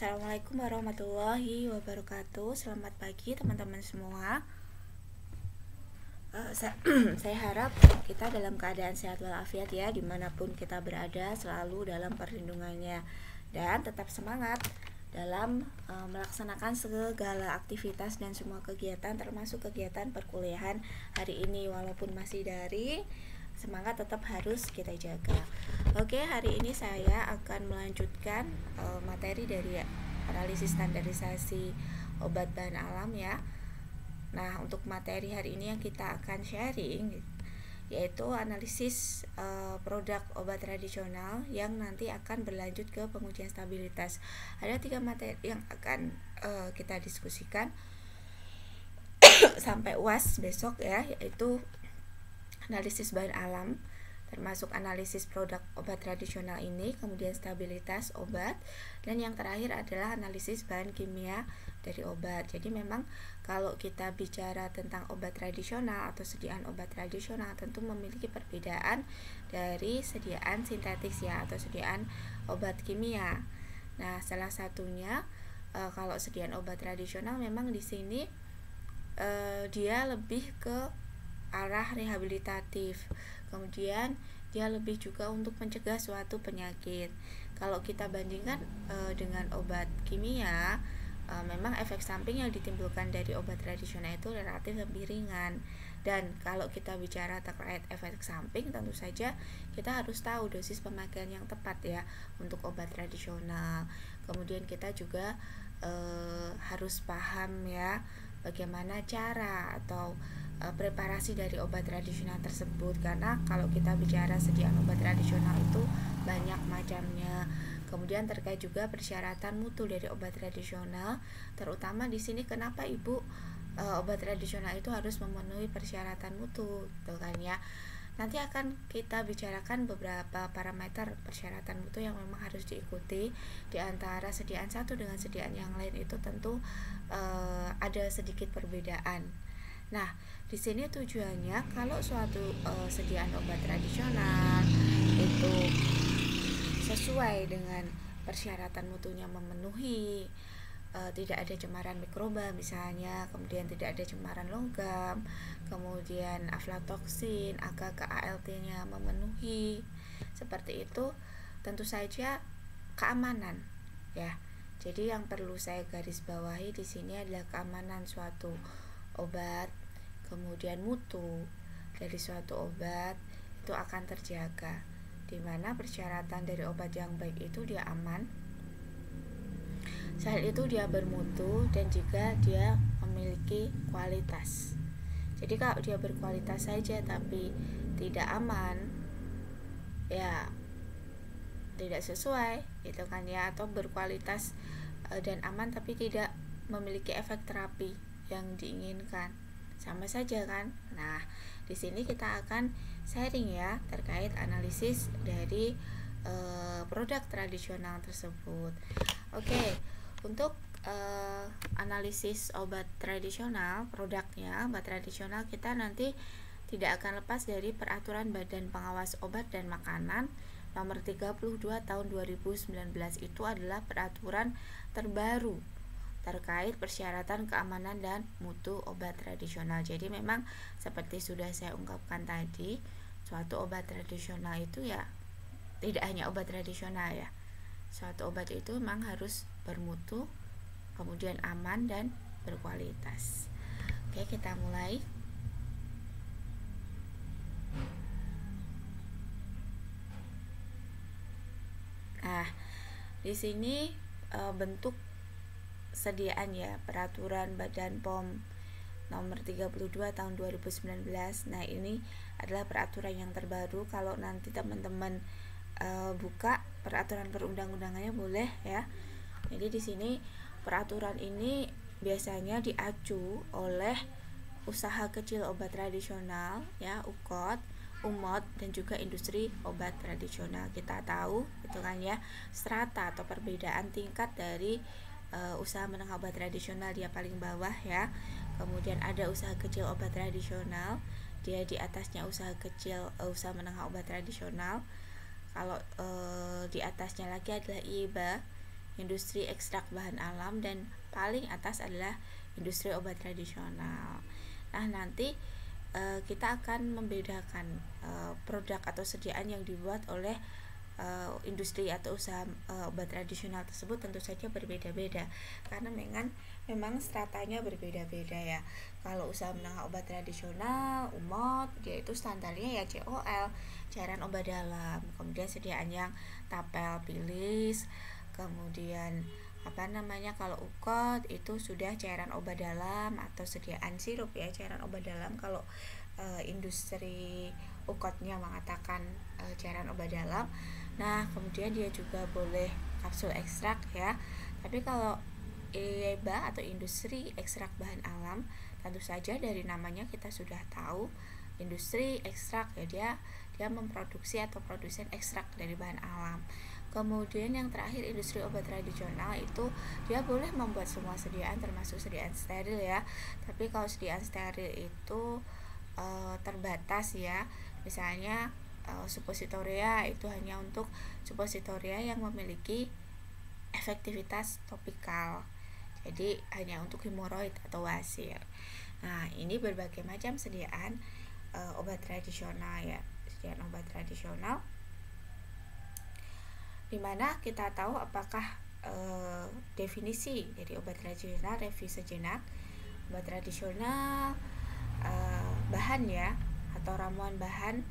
Assalamualaikum warahmatullahi wabarakatuh. Selamat pagi teman-teman semua. Uh, saya, saya harap kita dalam keadaan sehat walafiat ya Di mana pun kita berada selalu dalam perlindungannya. Dan tetap semangat dalam uh, melaksanakan segala aktivitas dan semua kegiatan termasuk kegiatan perkuliahan hari ini. Walaupun masih dari semangat tetap harus kita jaga. Oke, hari ini saya akan melanjutkan uh, materi dari analisis standarisasi obat bahan alam ya. Nah, untuk materi hari ini yang kita akan sharing yaitu analisis uh, produk obat tradisional yang nanti akan berlanjut ke pengujian stabilitas. Ada tiga materi yang akan uh, kita diskusikan sampai UAS besok ya, yaitu analisis bahan alam termasuk analisis produk obat tradisional ini, kemudian stabilitas obat, dan yang terakhir adalah analisis bahan kimia dari obat. Jadi memang kalau kita bicara tentang obat tradisional atau sediaan obat tradisional tentu memiliki perbedaan dari sediaan sintetis ya atau sediaan obat kimia. Nah, salah satunya e, kalau sediaan obat tradisional memang di sini e, dia lebih ke arah rehabilitatif. Kemudian dia lebih juga untuk mencegah suatu penyakit. Kalau kita bandingkan e, dengan obat kimia, e, memang efek samping yang ditimbulkan dari obat tradisional itu relatif lebih ringan. Dan kalau kita bicara terkait efek samping, tentu saja kita harus tahu dosis pemakaian yang tepat ya untuk obat tradisional. Kemudian kita juga e, harus paham ya bagaimana cara atau uh, preparasi dari obat tradisional tersebut karena kalau kita bicara sediaan obat tradisional itu banyak macamnya. Kemudian terkait juga persyaratan mutu dari obat tradisional, terutama di sini kenapa Ibu uh, obat tradisional itu harus memenuhi persyaratan mutu, gitu kan ya. Nanti akan kita bicarakan beberapa parameter persyaratan mutu yang memang harus diikuti di antara sediaan satu dengan sediaan yang lain itu tentu uh, ada sedikit perbedaan. Nah, di sini tujuannya kalau suatu uh, sediaan obat tradisional itu sesuai dengan persyaratan mutunya memenuhi uh, tidak ada cemaran mikroba misalnya, kemudian tidak ada cemaran logam, kemudian aflatoksin, AKK ALT-nya memenuhi. Seperti itu tentu saja keamanan ya. Jadi yang perlu saya garis bawahi di sini adalah keamanan suatu obat kemudian mutu dari suatu obat itu akan terjaga. Di mana persyaratan dari obat yang baik itu dia aman. Selain itu dia bermutu dan juga dia memiliki kualitas. Jadi kalau dia berkualitas saja tapi tidak aman ya tidak sesuai itu kan ya. Atau berkualitas eh, dan aman tapi tidak memiliki efek terapi yang diinginkan sama saja kan. Nah di sini kita akan sharing ya terkait analisis dari e, produk tradisional tersebut. Oke untuk e, analisis obat tradisional produknya obat tradisional kita nanti tidak akan lepas dari peraturan Badan Pengawas Obat dan Makanan nomor 32 tahun 2019 itu adalah peraturan terbaru terkait persyaratan keamanan dan mutu obat tradisional. Jadi memang seperti sudah saya ungkapkan tadi, suatu obat tradisional itu ya tidak hanya obat tradisional ya. Suatu obat itu memang harus bermutu, kemudian aman dan berkualitas. Oke, kita mulai. Nah, di sini e, bentuk sediaan ya peraturan Badan POM nomor 32 tahun 2019. Nah, ini adalah peraturan yang terbaru kalau nanti teman-teman e, buka peraturan perundang-undangannya boleh ya. Jadi di sini peraturan ini biasanya diacu oleh usaha kecil obat tradisional ya UKOT, UMOT dan juga industri obat tradisional. Kita tahu itu kan ya strata atau perbedaan tingkat dari uh, usaha menengah obat tradisional dia paling bawah ya kemudian ada usaha kecil obat tradisional dia di atasnya usaha kecil uh, usaha menengah obat tradisional kalau uh, di atasnya lagi adalah IBA industri ekstrak bahan alam dan paling atas adalah industri obat tradisional. Nah, nanti kita akan membedakan produk atau sediaan yang dibuat oleh uh, industri atau usaha uh, obat tradisional tersebut tentu saja berbeda-beda. Karena memang memang stratanya berbeda-beda ya. Kalau usaha menengah obat tradisional umot dia itu standarnya ya COL cairan obat dalam. Kemudian sediaan yang tapel pilis kemudian apa namanya kalau ukot itu sudah cairan obat dalam atau sediaan sirup ya cairan obat dalam. Kalau e, industri ukotnya mengatakan e, cairan obat dalam Nah, kemudian dia juga boleh kapsul ekstrak ya. Tapi kalau EBA atau industri ekstrak bahan alam, tentu saja dari namanya kita sudah tahu industri ekstrak ya dia dia memproduksi atau produsen ekstrak dari bahan alam. Kemudian yang terakhir industri obat tradisional itu dia boleh membuat semua sediaan termasuk sediaan steril ya. Tapi kalau sediaan steril itu e, terbatas ya. Misalnya uh, suppositoria itu hanya untuk suppositoria yang memiliki efektivitas topikal. Jadi hanya untuk hemoroid atau wasir. Nah ini berbagai macam sediaan uh, obat tradisional ya sediaan obat tradisional. Di mana kita tahu apakah uh, definisi dari obat tradisional review sejenak obat tradisional uh, bahan ya atau ramuan bahan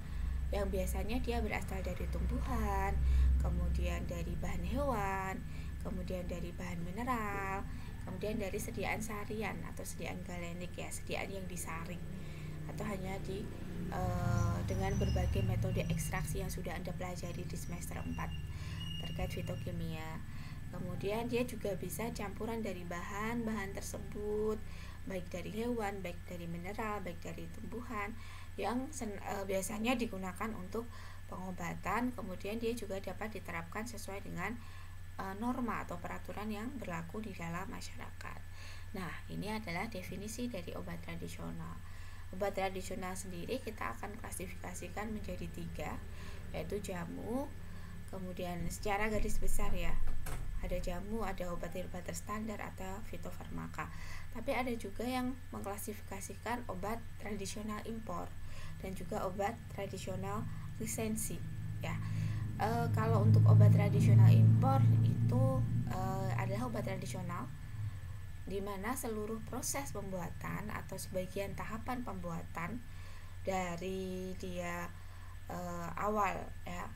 yang biasanya dia berasal dari tumbuhan, kemudian dari bahan hewan, kemudian dari bahan mineral, kemudian dari sediaan sarian atau sediaan galenik ya, sediaan yang disaring atau hanya di e, dengan berbagai metode ekstraksi yang sudah Anda pelajari di semester 4 terkait fitokimia. Kemudian dia juga bisa campuran dari bahan-bahan tersebut, baik dari hewan, baik dari mineral, baik dari tumbuhan yang e, biasanya digunakan untuk pengobatan kemudian dia juga dapat diterapkan sesuai dengan e, norma atau peraturan yang berlaku di dalam masyarakat. Nah, ini adalah definisi dari obat tradisional. Obat tradisional sendiri kita akan klasifikasikan menjadi tiga, yaitu jamu, kemudian secara garis besar ya, ada jamu, ada obat herbal standar atau fitofarmaka. Tapi ada juga yang mengklasifikasikan obat tradisional impor dan juga obat tradisional lisensi ya. E, kalau untuk obat tradisional impor itu e, adalah obat tradisional di mana seluruh proses pembuatan atau sebagian tahapan pembuatan dari dia e, awal ya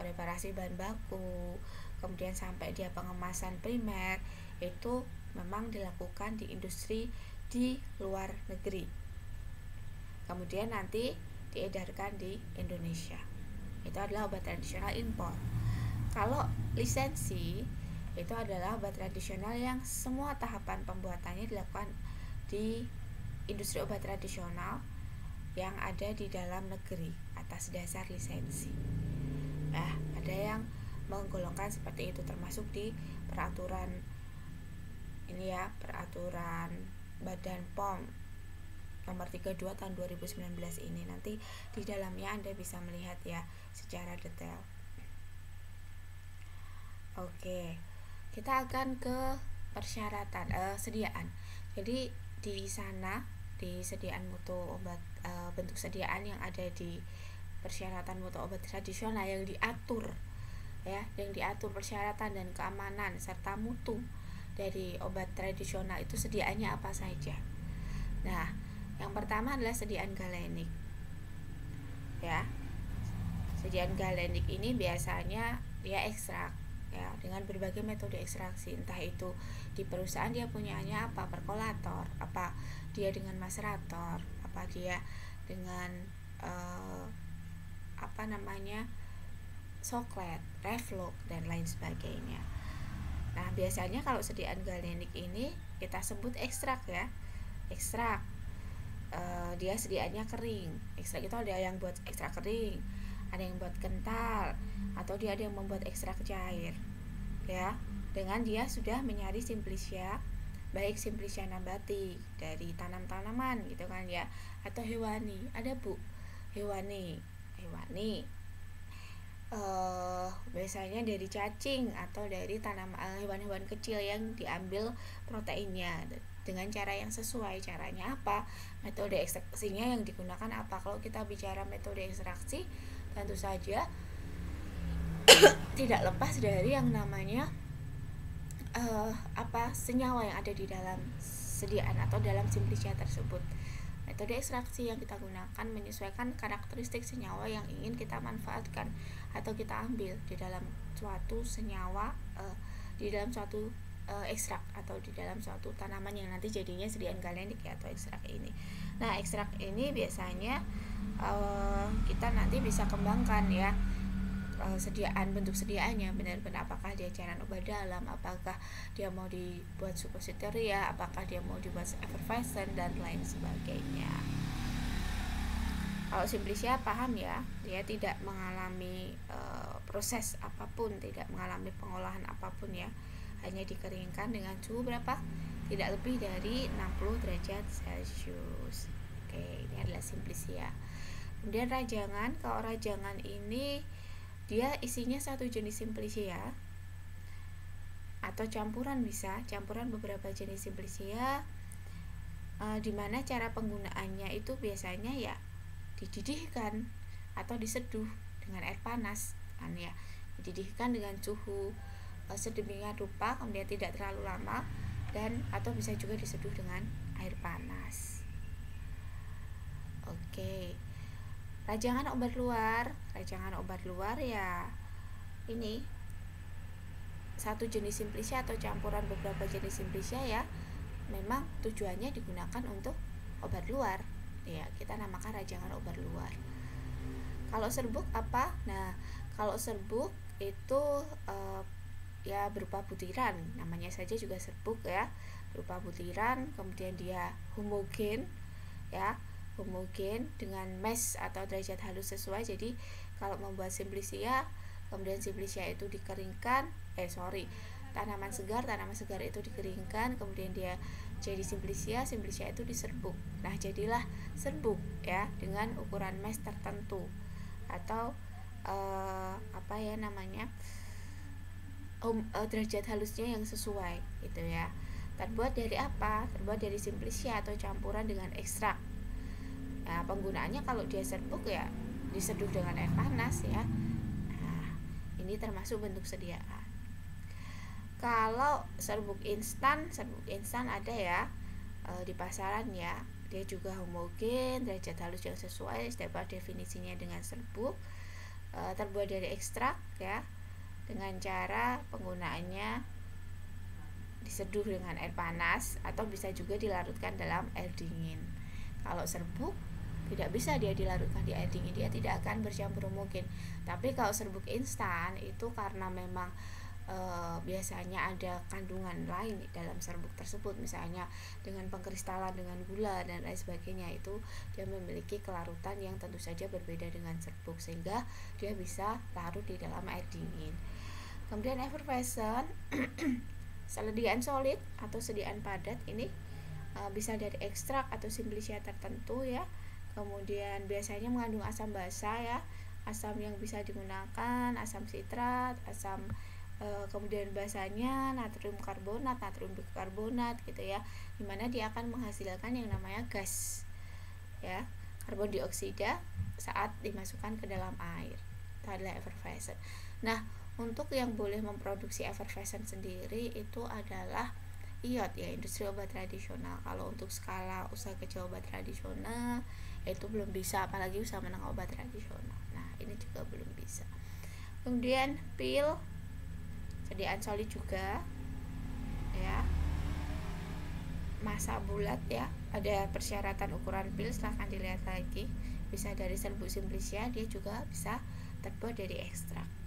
preparasi bahan baku kemudian sampai dia pengemasan primer itu memang dilakukan di industri di luar negeri kemudian nanti diedarkan di Indonesia. Itu adalah obat tradisional impor. Kalau lisensi itu adalah obat tradisional yang semua tahapan pembuatannya dilakukan di industri obat tradisional yang ada di dalam negeri atas dasar lisensi. Nah, ada yang menggolongkan seperti itu termasuk di peraturan ini ya, peraturan Badan POM nomor 32 tahun 2019 ini. Nanti di dalamnya Anda bisa melihat ya secara detail. Oke kita akan ke persyaratan uh, sediaan. Jadi di sana di sediaan mutu obat uh, bentuk sediaan yang ada di persyaratan mutu obat tradisional yang diatur ya yang diatur persyaratan dan keamanan serta mutu dari obat tradisional itu sediaannya apa saja. Nah yang pertama adalah sediaan galenik. Ya. Sediaan galenik ini biasanya dia ekstrak ya dengan berbagai metode ekstraksi entah itu di perusahaan dia punyanya apa perkolator apa dia dengan macerator apa dia dengan uh, apa namanya soklet, reflux dan lain sebagainya. Nah, biasanya kalau sediaan galenik ini kita sebut ekstrak ya. Ekstrak uh, dia sediaannya kering. Ekstrak itu ada yang buat ekstrak kering ada yang buat kental atau dia ada yang membuat ekstrak cair ya. Dengan dia sudah menyari simplicia baik simplicia nabati dari tanam-tanaman gitu kan ya. Atau hewani ada bu hewani hewani. Uh, biasanya dari cacing atau dari tanaman hewan-hewan kecil yang diambil proteinnya dengan cara yang sesuai caranya apa metode ekstraksinya yang digunakan apa. Kalau kita bicara metode ekstraksi tentu saja tidak lepas dari yang namanya uh, apa senyawa yang ada di dalam sediaan atau dalam simplicia tersebut. Metode ekstraksi yang kita gunakan menyesuaikan karakteristik senyawa yang ingin kita manfaatkan atau kita ambil di dalam suatu senyawa uh, di dalam suatu uh, ekstrak atau di dalam suatu tanaman yang nanti jadinya sediaan galenik atau ekstrak ini. Nah, ekstrak ini biasanya uh, kita nanti bisa kembangkan ya uh, sediaan bentuk sediaannya benar-benar apakah dia cairan obat dalam, apakah dia mau dibuat suppositoria, apakah dia mau dibuat effervescent dan lain sebagainya. Kalau simplicia paham ya, dia tidak mengalami uh, proses apa pun, tidak mengalami pengolahan apa pun ya hanya dikeringkan dengan suhu berapa? Tidak lebih dari 60 derajat Celcius. Oke, ini adalah simplicia. Kemudian rajangan, kalau rajangan ini dia isinya satu jenis simplicia atau campuran bisa, campuran beberapa jenis simplicia e, di mana cara penggunaannya itu biasanya ya dididihkan atau diseduh dengan air panas kan ya dididihkan dengan suhu sedemikian rupa kemudian tidak terlalu lama dan atau bisa juga diseduh dengan air panas. Oke. Rajangan obat luar, rajangan obat luar ya ini satu jenis simplicia atau campuran beberapa jenis simplicia ya memang tujuannya digunakan untuk obat luar ya kita namakan rajangan obat luar kalau serbuk apa nah kalau serbuk itu e, ya berupa butiran. Namanya saja juga serbuk ya. Berupa butiran kemudian dia homogen ya. Homogen dengan mesh atau derajat halus sesuai. Jadi kalau membuat simplicia kemudian simplicia itu dikeringkan eh sorry tanaman segar tanaman segar itu dikeringkan kemudian dia jadi simplicia simplicia itu diserbuk. Nah jadilah serbuk ya dengan ukuran mesh tertentu. Atau uh, apa ya namanya um, uh, derajat halusnya yang sesuai gitu ya. Terbuat dari apa? Terbuat dari simplicia atau campuran dengan ekstrak. Nah penggunaannya kalau dia serbuk ya diseduh dengan air panas ya. Nah ini termasuk bentuk sediaan. Kalau serbuk instan serbuk instan ada ya e, di pasaran ya. Dia juga homogen derajat halus yang sesuai setiap definisinya dengan serbuk. E, terbuat dari ekstrak ya dengan cara penggunaannya diseduh dengan air panas atau bisa juga dilarutkan dalam air dingin. Kalau serbuk tidak bisa dia dilarutkan di air dingin, dia tidak akan bercampur mungkin. Tapi kalau serbuk instan itu karena memang e, biasanya ada kandungan lain dalam serbuk tersebut, misalnya dengan pengkristalan dengan gula dan lain sebagainya itu dia memiliki kelarutan yang tentu saja berbeda dengan serbuk sehingga dia bisa larut di dalam air dingin kemudian effervescent sediaan solid atau sediaan padat ini uh, bisa dari ekstrak atau simplicia tertentu ya. Kemudian biasanya mengandung asam basa ya asam yang bisa digunakan asam sitrat asam e, kemudian basanya natrium karbonat natrium bikarbonat gitu ya di mana dia akan menghasilkan yang namanya gas ya karbon dioksida saat dimasukkan ke dalam air. Itu adalah effervescent. Nah untuk yang boleh memproduksi effervescent sendiri itu adalah iot ya industri obat tradisional. Kalau untuk skala usaha kecil obat tradisional itu belum bisa apalagi usaha menang obat tradisional. Nah ini juga belum bisa. Kemudian pil sediaan solid juga ya. Masa bulat ya. Ada persyaratan ukuran pil silahkan dilihat lagi. Bisa dari serbuk simplicia dia juga bisa terbuat dari ekstrak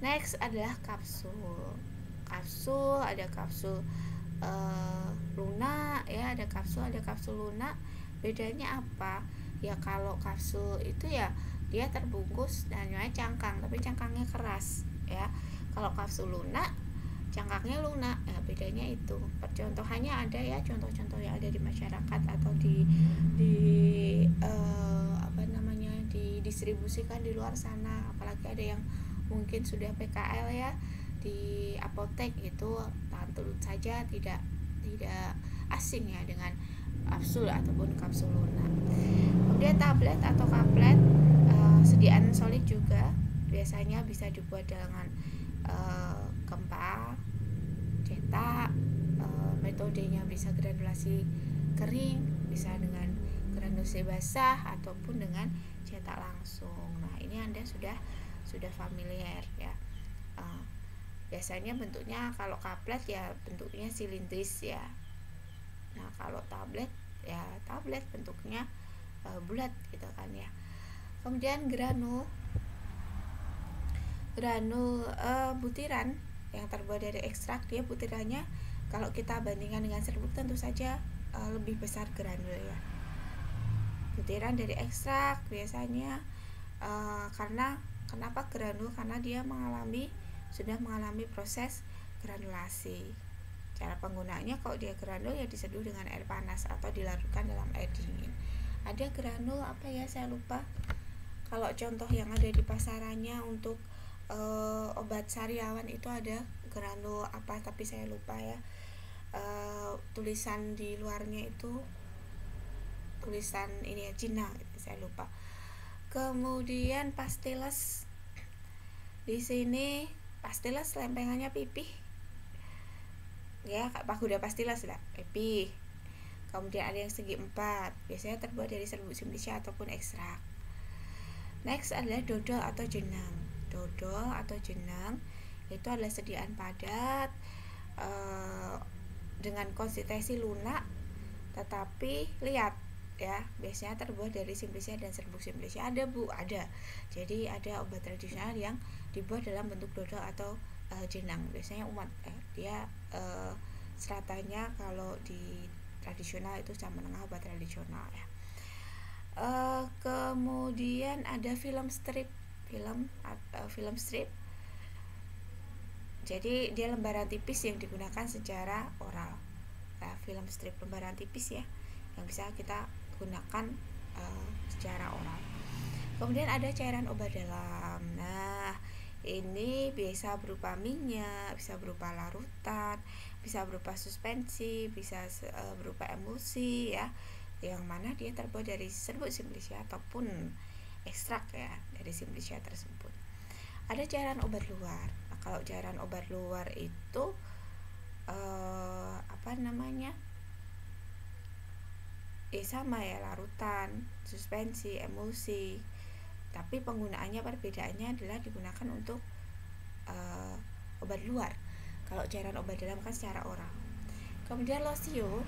next adalah kapsul. Kapsul ada kapsul uh, lunak ya ada kapsul ada kapsul lunak bedanya apa? Ya kalau kapsul itu ya dia terbungkus dan namanya cangkang tapi cangkangnya keras ya. Kalau kapsul lunak cangkangnya lunak ya bedanya itu. Percontohannya ada ya contoh-contoh yang ada di masyarakat atau di di uh, apa namanya didistribusikan di luar sana. Apalagi ada yang mungkin sudah PKL ya di apotek itu tentu saja tidak tidak asing ya dengan kapsul ataupun kapsul lunak. Kemudian tablet atau kaplet uh, sediaan solid juga biasanya bisa dibuat dengan uh, gempa, cetak, uh, metodenya bisa granulasi kering, bisa dengan granulasi basah ataupun dengan cetak langsung. Nah ini anda sudah sudah familiar ya. Uh, biasanya bentuknya kalau kaplet ya bentuknya silindris ya. Nah kalau tablet ya tablet bentuknya uh, bulat gitu kan ya. Kemudian granul granul uh, butiran yang terbuat dari ekstrak dia butirannya kalau kita bandingkan dengan serbuk tentu saja uh, lebih besar granul ya. Butiran dari ekstrak biasanya uh, karena kenapa granul karena dia mengalami sudah mengalami proses granulasi Cara penggunaannya kalau dia granul ya diseduh dengan air panas atau dilarutkan dalam air dingin. Ada granul apa ya saya lupa. Kalau contoh yang ada di pasarannya untuk e, obat sariawan itu ada granul apa tapi saya lupa ya. E, tulisan di luarnya itu tulisan ini ya Cina saya lupa. Kemudian pastiles. Di sini pastiles lempengannya pipih. Ya pagoda pastilah sudah epi kemudian ada yang segi empat biasanya terbuat dari serbuk simplicia ataupun ekstrak. Next adalah dodol atau jenang. Dodol atau jenang itu adalah sediaan padat uh, dengan konsistensi lunak tetapi lihat ya biasanya terbuat dari simplicia dan serbuk simplicia ada bu ada. Jadi ada obat tradisional yang dibuat dalam bentuk dodol atau uh, jenang. Biasanya umat eh, dia uh, seratanya kalau di tradisional itu sama menengah obat tradisional ya. Uh, kemudian ada film strip. Film uh, film strip. Jadi dia lembaran tipis yang digunakan secara oral. Nah, film strip lembaran tipis ya yang bisa kita gunakan uh, secara oral kemudian ada cairan obat dalam nah ini bisa berupa minyak, bisa berupa larutan, bisa berupa suspensi, bisa uh, berupa emulsi ya. Yang mana dia terbuat dari serbuk simplicia ataupun ekstrak ya dari simplicia tersebut. Ada cairan obat luar. Nah, kalau cairan obat luar itu uh, apa namanya? Ya sama ya larutan, suspensi, emulsi tapi penggunaannya perbedaannya adalah digunakan untuk uh, obat luar. Kalau cairan obat dalam kan secara oral. Kemudian losio.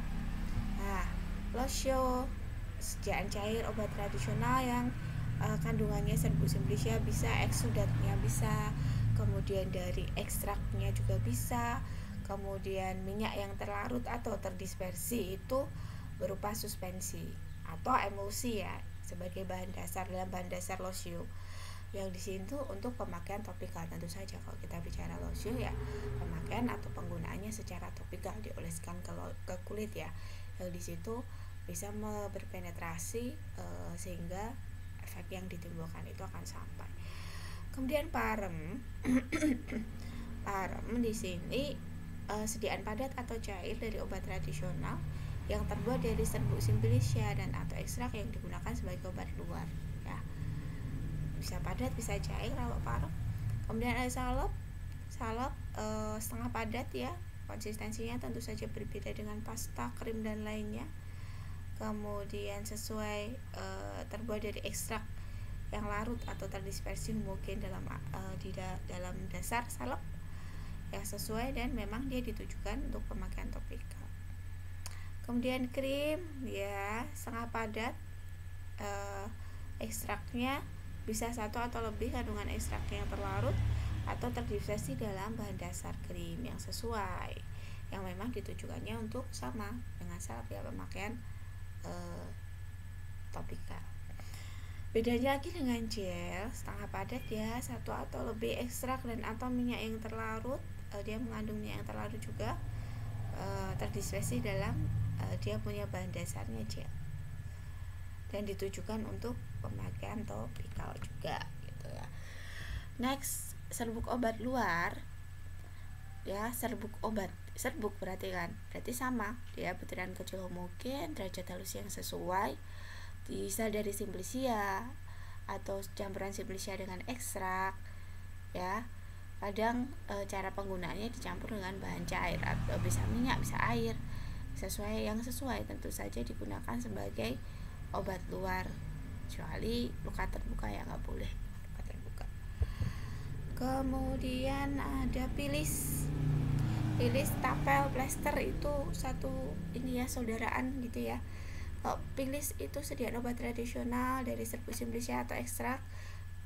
Nah losio sediaan cair obat tradisional yang uh, kandungannya serbuk simplicia bisa eksudatnya bisa kemudian dari ekstraknya juga bisa kemudian minyak yang terlarut atau terdispersi itu berupa suspensi atau emulsi ya sebagai bahan dasar dalam bahan dasar losio. Yang di sini tuh untuk pemakaian topikal. Tentu saja kalau kita bicara losio ya pemakaian atau penggunaannya secara topikal dioleskan ke, ke kulit ya. Yang di situ bisa berpenetrasi e, sehingga efek yang ditimbulkan itu akan sampai. Kemudian parem. Parem di sini e, sediaan padat atau cair dari obat tradisional yang terbuat dari serbuk simplicia dan atau ekstrak yang digunakan sebagai obat luar ya. Bisa padat bisa cair kalau parut kemudian ada salep. Salep e, setengah padat ya. Konsistensinya tentu saja berbeda dengan pasta krim dan lainnya. Kemudian sesuai e, terbuat dari ekstrak yang larut atau terdispersi mungkin dalam e, di da, dalam dasar salep yang sesuai dan memang dia ditujukan untuk pemakaian topikal kemudian krim ya setengah padat. Uh, ekstraknya bisa satu atau lebih kandungan ekstraknya yang terlarut atau terdifusasi dalam bahan dasar krim yang sesuai yang memang ditujukannya untuk sama dengan saat ya pemakaian uh, topikal bedanya lagi dengan gel setengah padat ya satu atau lebih ekstrak dan atau minyak yang terlarut uh, dia mengandung minyak yang terlarut juga terdispersi dalam uh, dia punya bahan dasarnya gel dan ditujukan untuk pemakaian topikal juga gitu ya. Next serbuk obat luar. Ya serbuk obat serbuk berarti kan? Berarti sama. Ya butiran kecil homogen derajat halus yang sesuai. Bisa dari simplicia atau campuran simplicia dengan ekstrak ya. Kadang e, cara penggunaannya dicampur dengan bahan cair. Atau bisa minyak bisa air sesuai yang sesuai tentu saja digunakan sebagai obat luar. Kecuali luka terbuka ya nggak boleh luka terbuka. Kemudian ada pilis. Pilis tapel plester itu satu ini ya saudaraan gitu ya. Kalau pilis itu sediaan obat tradisional dari serbu simplicia atau ekstrak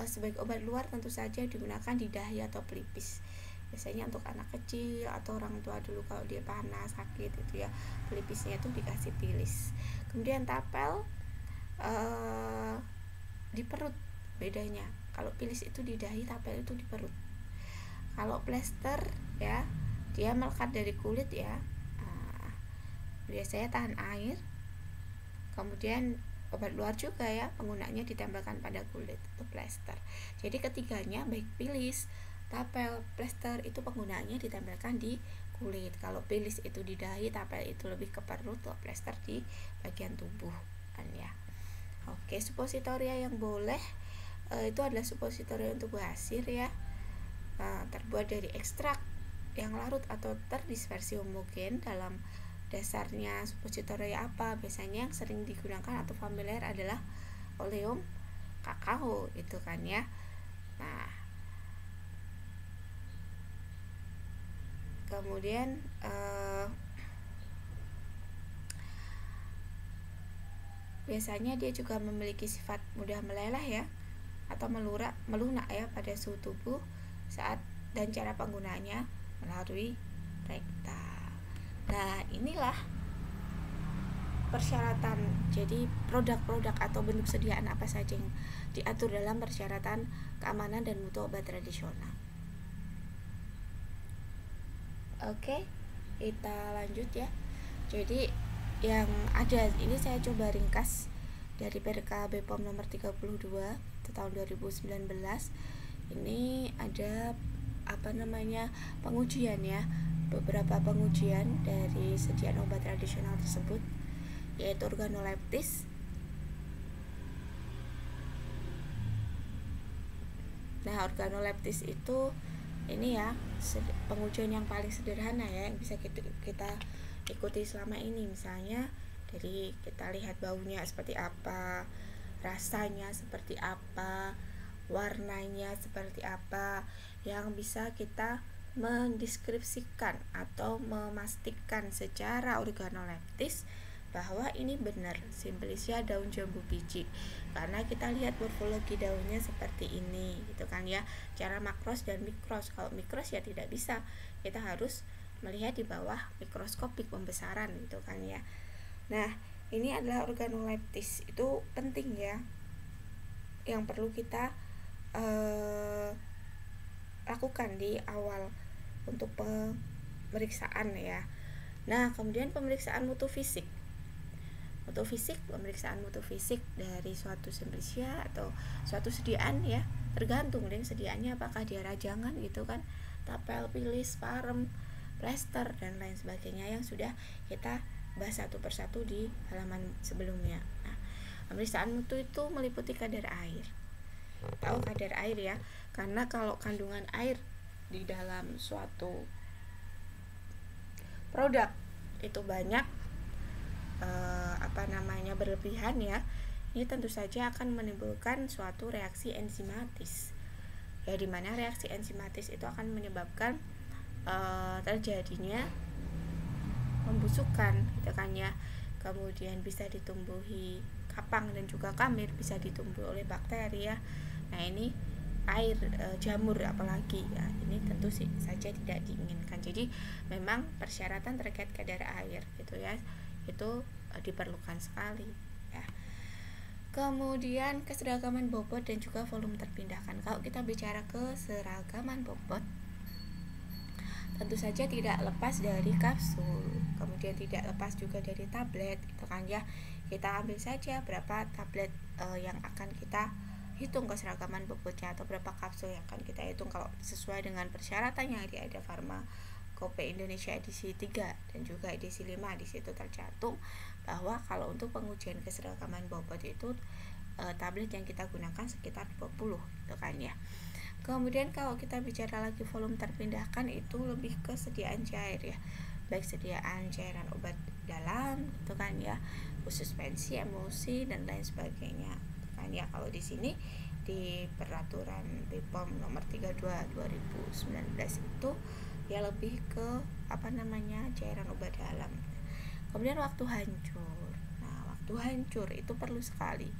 eh, sebagai obat luar tentu saja digunakan di dahi atau pelipis biasanya untuk anak kecil atau orang tua dulu kalau dia panas sakit itu ya pelipisnya itu dikasih pilis. Kemudian tapel uh, di perut bedanya. Kalau pilis itu di dahi tapel itu di perut. Kalau plester ya dia melekat dari kulit ya. Uh, biasanya tahan air kemudian obat luar juga ya penggunanya ditempelkan pada kulit itu plester. Jadi ketiganya baik pilis tapel plester itu penggunaannya ditempelkan di kulit. Kalau pilis itu di dahi tapel itu lebih ke perut kalau plester di bagian tubuh kan ya. Oke suppositoria yang boleh e, itu adalah suppositoria untuk basir ya. E, terbuat dari ekstrak yang larut atau terdispersi homogen dalam dasarnya. Suppositoria apa? Biasanya yang sering digunakan atau familiar adalah oleum kakao itu kan ya. Nah kemudian uh, biasanya dia juga memiliki sifat mudah meleleh ya atau melurak melunak ya pada suhu tubuh saat dan cara penggunaannya melalui rektal. Nah, inilah persyaratan. Jadi produk-produk atau bentuk sediaan apa saja yang diatur dalam persyaratan keamanan dan mutu obat tradisional. Oke, kita lanjut ya. Jadi yang ada ini saya coba ringkas dari PRK BPOM nomor 32 tahun 2019. Ini ada apa namanya pengujian ya beberapa pengujian dari sediaan obat tradisional tersebut yaitu organoleptis nah organoleptis itu ini ya pengujian yang paling sederhana ya yang bisa kita, kita ikuti selama ini. Misalnya dari kita lihat baunya seperti apa rasanya seperti apa warnanya seperti apa yang bisa kita mendeskripsikan atau memastikan secara organoleptis bahwa ini benar simplicia daun jambu biji. Karena kita lihat morfologi daunnya seperti ini gitu kan ya. Cara makros dan mikros. Kalau mikros ya tidak bisa. Kita harus melihat di bawah mikroskopik pembesaran gitu kan ya. Nah ini adalah organoleptis. Itu penting ya. Yang perlu kita uh, lakukan di awal untuk pemeriksaan ya. Nah, kemudian pemeriksaan mutu fisik. Mutu fisik, pemeriksaan mutu fisik dari suatu simplicia atau suatu sediaan ya, tergantung dengan sediaannya apakah dia rajangan gitu kan, tapel, pilis, parem, plester dan lain sebagainya yang sudah kita bahas satu persatu di halaman sebelumnya. Nah, pemeriksaan mutu itu meliputi kadar air. Tahu kadar air ya? Karena kalau kandungan air di dalam suatu produk itu banyak eh, apa namanya berlebihan ya ini tentu saja akan menimbulkan suatu reaksi enzimatis. Ya di mana reaksi enzimatis itu akan menyebabkan eh, terjadinya pembusukan gitu kan ya. Kemudian bisa ditumbuhi kapang dan juga kamir bisa ditumbuh oleh bakteri ya. Nah ini air e, jamur apalagi ya. Ini tentu sih saja tidak diinginkan. Jadi memang persyaratan terkait kadar air gitu ya itu e, diperlukan sekali ya. Kemudian keseragaman bobot dan juga volume terpindahkan. Kalau kita bicara keseragaman bobot tentu saja tidak lepas dari kapsul kemudian tidak lepas juga dari tablet itu kan ya. Kita ambil saja berapa tablet e, yang akan kita hitung keseragaman bobotnya atau berapa kapsul yang akan kita hitung. Kalau sesuai dengan persyaratan yang ada Farma Kope Indonesia edisi 3 dan juga edisi 5 di situ tercantum bahwa kalau untuk pengujian keseragaman bobot itu e, tablet yang kita gunakan sekitar 20 gitu kan ya. Kemudian kalau kita bicara lagi volume terpindahkan itu lebih ke sediaan cair ya. Baik sediaan cairan obat dalam gitu kan ya, khusus pensi, emosi dan lain sebagainya. Gitu kan ya kalau di sini di peraturan BPOM nomor 32 2019 itu ya lebih ke apa namanya cairan obat dalam. Kemudian waktu hancur. Nah, waktu hancur itu perlu sekali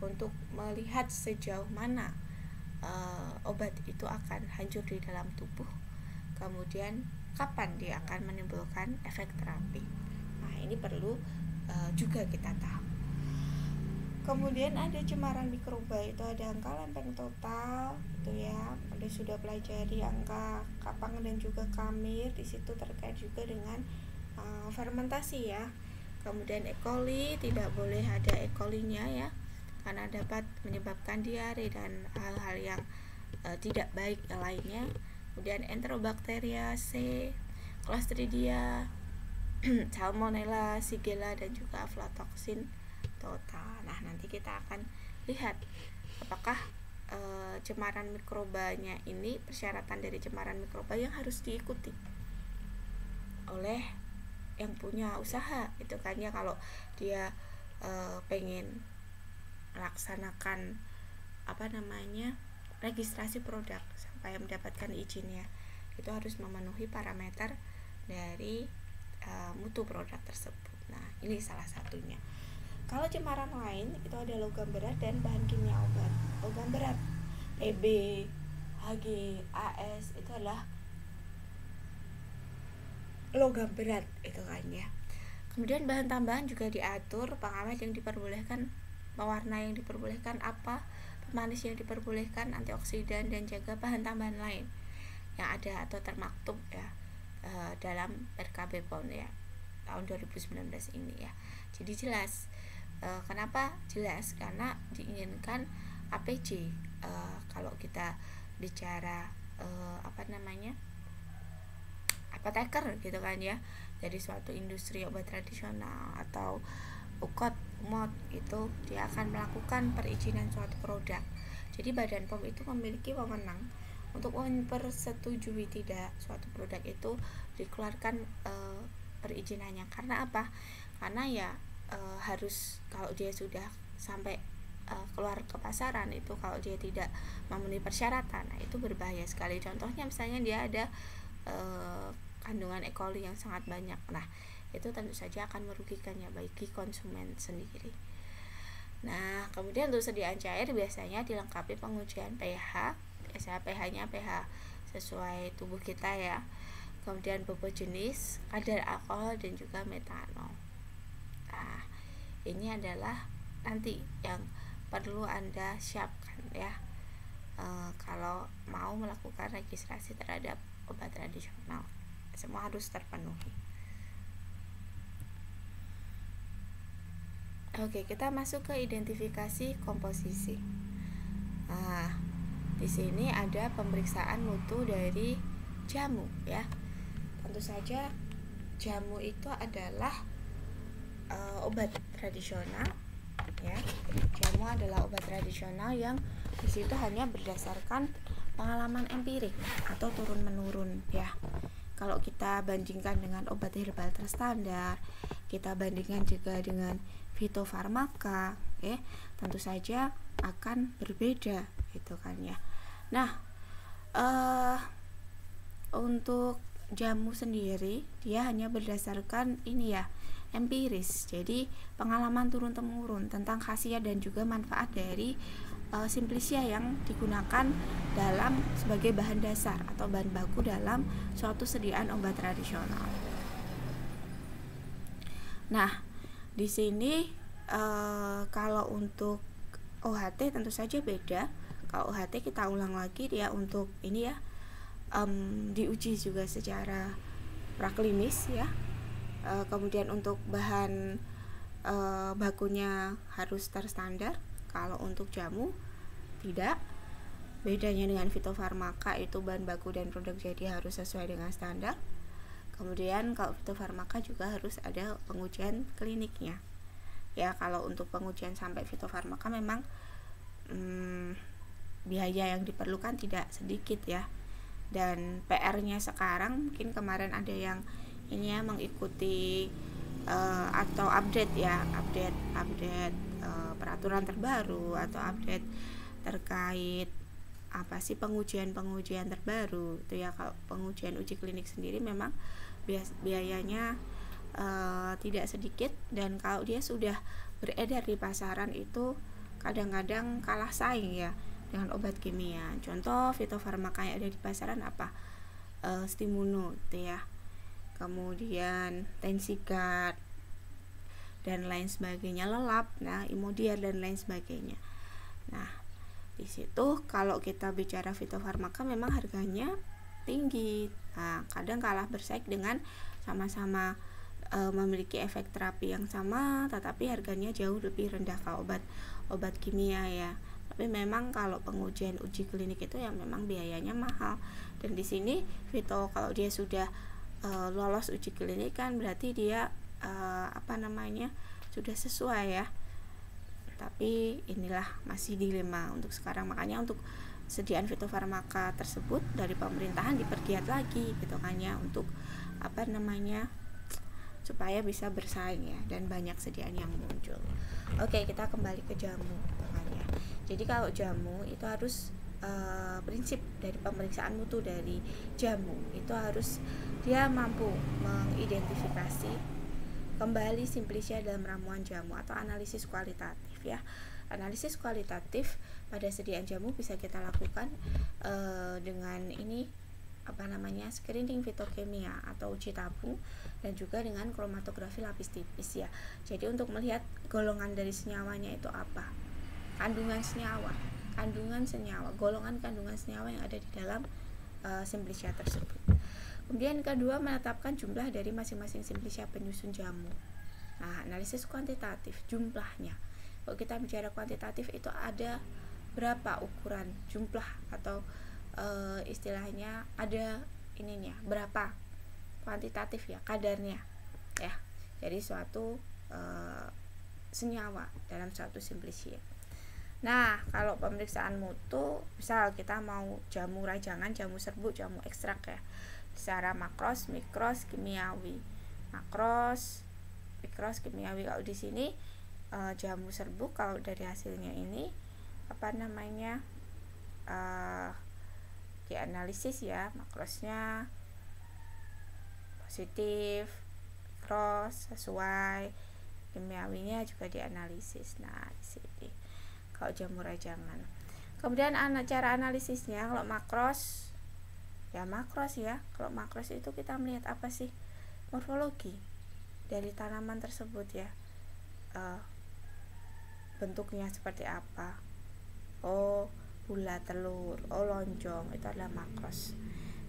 untuk melihat sejauh mana uh, obat itu akan hancur di dalam tubuh kemudian kapan dia akan menimbulkan efek terapi nah ini perlu uh, juga kita tahu kemudian ada cemaran mikroba itu ada angka lempeng total sudah pelajari angka kapang dan juga kamir di situ terkait juga dengan uh, fermentasi ya kemudian E. coli tidak boleh ada E. coli-nya ya karena dapat menyebabkan diare dan hal-hal yang uh, tidak baik lainnya kemudian Enterobacteriaceae Clostridia Salmonella Shigella dan juga aflatoxin total nah nanti kita akan lihat apakah e, cemaran mikrobanya ini persyaratan dari cemaran mikroba yang harus diikuti oleh yang punya usaha itu kan ya kalau dia e, pengen melaksanakan apa namanya registrasi produk sampai mendapatkan izinnya itu harus memenuhi parameter dari uh, mutu produk tersebut. Nah, ini salah satunya. Kalau cemaran lain itu ada logam berat dan bahan kimia obat. Logam berat PB, Hg, AS itu adalah logam berat itu kan ya. Kemudian bahan tambahan juga diatur pengawet yang diperbolehkan pewarna yang diperbolehkan apa pemanis yang diperbolehkan antioksidan dan jaga bahan tambahan lain yang ada atau termaktub ya uh, dalam RKB POM ya tahun 2019 ini ya jadi jelas uh, kenapa? Jelas karena diinginkan APC uh, eh, kalau kita bicara uh, apa namanya? Apoteker gitu kan ya. Dari suatu industri obat tradisional atau ukot mod itu dia akan melakukan perizinan suatu produk. Jadi badan pom itu memiliki wewenang untuk mempersetujui tidak suatu produk itu dikeluarkan e, perizinannya. Karena apa? Karena ya e, harus kalau dia sudah sampai e, keluar ke pasaran itu kalau dia tidak memenuhi persyaratan nah itu berbahaya sekali contohnya misalnya dia ada e, kandungan E. coli yang sangat banyak nah itu tentu saja akan merugikannya bagi konsumen sendiri. Nah, kemudian untuk sediaan cair biasanya dilengkapi pengujian pH, biasanya pH-nya pH sesuai tubuh kita ya. Kemudian bobot jenis, kadar alkohol dan juga metanol. Ini adalah nanti yang perlu Anda siapkan ya. E, kalau mau melakukan registrasi terhadap obat tradisional, semua harus terpenuhi. Oke, kita masuk ke identifikasi komposisi. Nah, di sini ada pemeriksaan mutu dari jamu ya. Tentu saja jamu itu adalah uh, obat tradisional ya. Jamu adalah obat tradisional yang di situ hanya berdasarkan pengalaman empirik atau turun menurun ya. Kalau kita bandingkan dengan obat herbal terstandar, kita bandingkan juga dengan fitofarmaka ya tentu saja akan berbeda gitu kan ya nah uh, untuk jamu sendiri dia hanya berdasarkan ini ya empiris jadi pengalaman turun temurun tentang khasiat dan juga manfaat dari uh, simplicia yang digunakan dalam sebagai bahan dasar atau bahan baku dalam suatu sediaan obat tradisional nah di sini uh, kalau untuk OHT tentu saja beda. Kalau OHT kita ulang lagi dia untuk ini ya um, diuji juga secara praklinis ya. Uh, kemudian untuk bahan uh, bakunya harus terstandar. Kalau untuk jamu tidak. Bedanya dengan fitofarmaka itu bahan baku dan produk jadi harus sesuai dengan standar. Kemudian kalau fitofarmaka juga harus ada pengujian kliniknya. Ya kalau untuk pengujian sampai fitofarmaka memang hmm, biaya yang diperlukan tidak sedikit ya. Dan PR-nya sekarang mungkin kemarin ada yang ini ya mengikuti uh, atau update ya update update uh, peraturan terbaru atau update terkait apa sih pengujian-pengujian terbaru itu ya kalau pengujian uji klinik sendiri memang biayanya uh, tidak sedikit dan kalau dia sudah beredar di pasaran itu kadang-kadang kalah saing ya dengan obat kimia. Contoh fitofarmaka yang ada di pasaran apa? Uh, stimuno gitu ya. Kemudian tensikat dan lain sebagainya lelap, nah imodiar dan lain sebagainya. Nah, di situ kalau kita bicara fitofarmaka memang harganya tinggi. Nah, kadang kalah bersaing dengan sama-sama e, memiliki efek terapi yang sama tetapi harganya jauh lebih rendah kalau obat obat kimia ya tapi memang kalau pengujian uji klinik itu yang memang biayanya mahal dan di sini Vito kalau dia sudah e, lolos uji klinik kan berarti dia e, apa namanya sudah sesuai ya tapi inilah masih dilema untuk sekarang makanya untuk sediaan fitofarmaka tersebut dari pemerintahan dipergiat lagi gitu kan ya untuk apa namanya supaya bisa bersaing ya dan banyak sediaan yang muncul. Oke, kita kembali ke jamu ya. Jadi kalau jamu itu harus uh, prinsip dari pemeriksaan mutu dari jamu itu harus dia mampu mengidentifikasi kembali simplicia dalam ramuan jamu atau analisis kualitatif ya. Analisis kualitatif pada sediaan jamu bisa kita lakukan uh, dengan ini apa namanya screening fitokimia atau uji tabung dan juga dengan kromatografi lapis tipis ya jadi untuk melihat golongan dari senyawanya itu apa kandungan senyawa kandungan senyawa golongan kandungan senyawa yang ada di dalam uh, simplicia tersebut kemudian kedua menetapkan jumlah dari masing-masing simplicia penyusun jamu. Nah analisis kuantitatif jumlahnya. Kalau kita bicara kuantitatif itu ada berapa ukuran jumlah atau uh, istilahnya ada ininya berapa kuantitatif ya kadarnya ya. Jadi suatu uh, senyawa dalam suatu simplicia nah kalau pemeriksaan mutu misal kita mau jamu rajangan jamu serbuk jamu ekstrak ya secara makros mikros kimiawi. Makros mikros kimiawi. Kalau di sini uh, jamu serbuk kalau dari hasilnya ini apa namanya uh, dianalisis ya makrosnya positif cross sesuai kimiawinya juga dianalisis. Nah di sini. Kalau jamur rajangan kemudian cara analisisnya kalau makros ya makros ya. Kalau makros itu kita melihat apa sih morfologi dari tanaman tersebut ya. Uh, bentuknya seperti apa? Oh bulat telur. Oh lonjong. Itu adalah makros.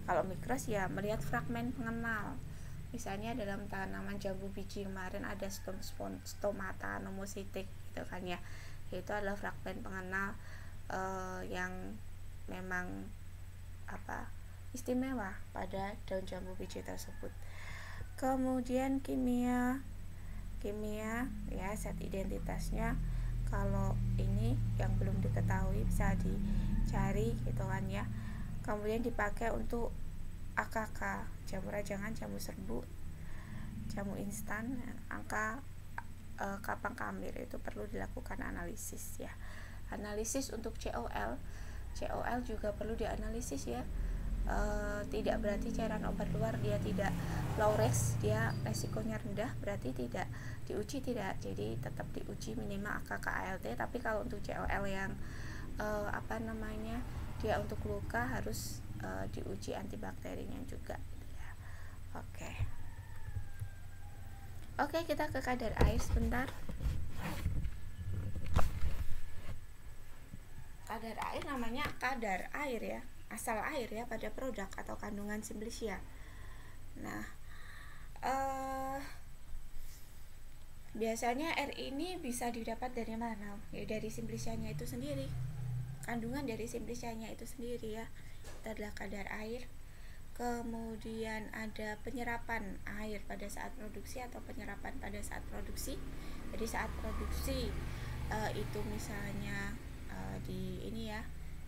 Kalau mikros ya melihat fragmen pengenal. Misalnya dalam tanaman jambu biji kemarin ada stom stomata nomositik gitu kan ya. Itu adalah fragmen pengenal uh, yang memang apa istimewa pada daun jambu biji tersebut. Kemudian kimia kimia ya set identitasnya kalau ini yang belum diketahui bisa dicari gitu kan ya. Kemudian dipakai untuk AKK jamu rajangan jamu serbuk jamu instan angka e, kapang kamir itu perlu dilakukan analisis ya. Analisis untuk COL COL juga perlu dianalisis ya e, tidak berarti cairan obat luar dia tidak low risk dia resikonya rendah berarti tidak diuji tidak. Jadi tetap diuji minimal AKK ALT tapi kalau untuk COL yang e, apa namanya dia untuk luka harus e, diuji antibakterinya juga ya. oke. Oke kita ke kadar air sebentar. Kadar air namanya kadar air ya asal air ya pada produk atau kandungan simplicia nah uh, biasanya air ini bisa didapat dari mana? Ya dari simplicianya itu sendiri. Kandungan dari simplicanya itu sendiri ya. Itu adalah kadar air. Kemudian ada penyerapan air pada saat produksi atau penyerapan pada saat produksi. Jadi saat produksi uh, itu misalnya uh, di ini ya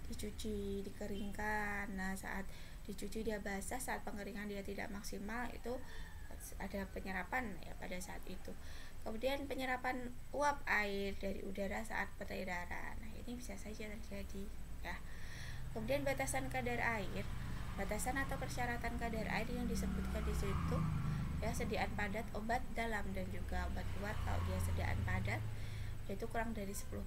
dicuci dikeringkan. Nah saat dicuci dia basah saat pengeringan dia tidak maksimal itu ada penyerapan ya pada saat itu. Kemudian penyerapan uap air dari udara saat peredaran nah ini bisa saja terjadi ya. Kemudian batasan kadar air. Batasan atau persyaratan kadar air yang disebutkan di situ ya sediaan padat obat dalam dan juga obat luar kalau dia sediaan padat yaitu kurang dari 10%